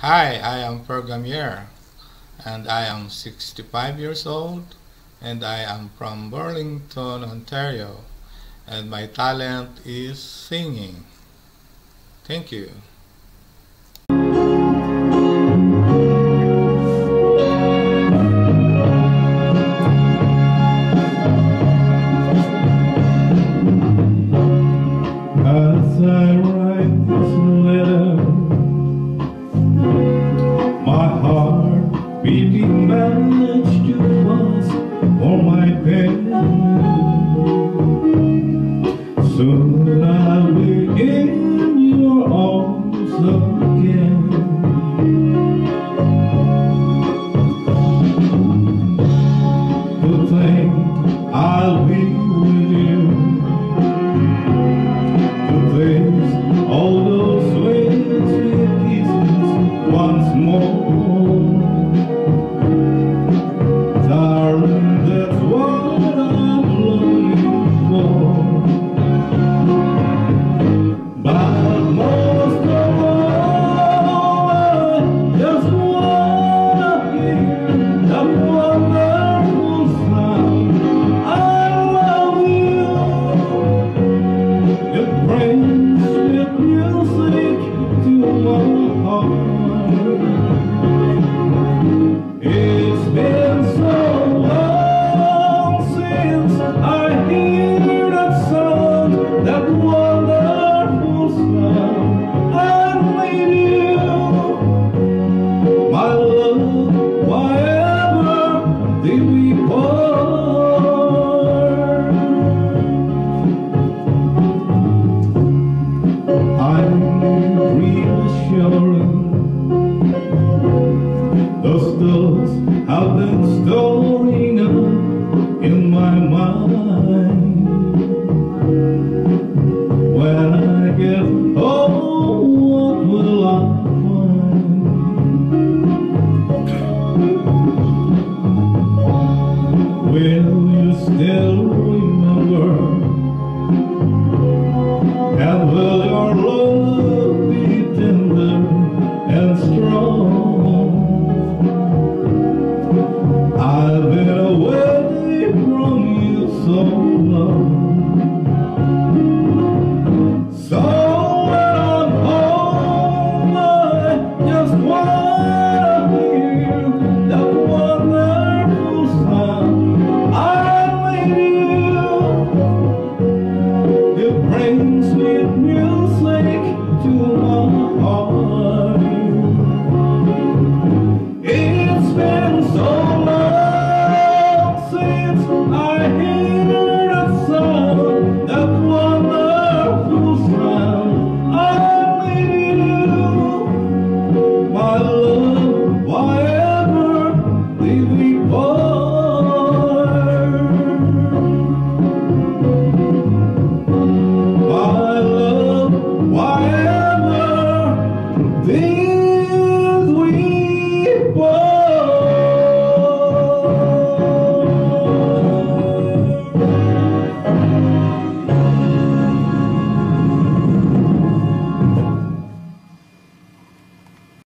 Hi, I am Pergamier and I am 65 years old and I am from Burlington, Ontario and my talent is singing. Thank you. As I write this managed to pass all my pain. Soon I will. are here. Will you still sweet music to my heart.